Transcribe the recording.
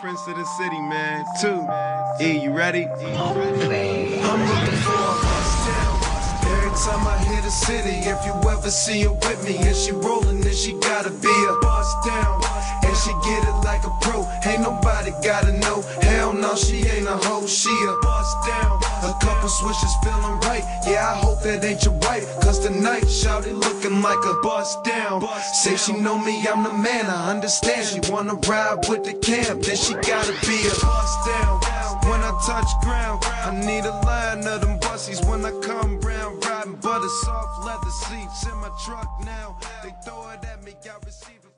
Prince of the city, man. Two. E, you ready? I'm looking for a buss down. Every time I hit the city, if you ever see her with me and she rolling, then she gotta be a buss down. And she get it like a pro. Ain't nobody gotta know. Hell no, she ain't a hoe, she a buss down. A couple swishes feeling right. Yeah, I that ain't your wife. Cause tonight, shouty looking like a buss down. Say she know me, I'm the man. I understand. She wanna ride with the camp, then she gotta be a buss down. When I touch ground, I need a line of them bussies when I come round. Riding butter soft leather seats in my truck now. They throw it at me, I receive it.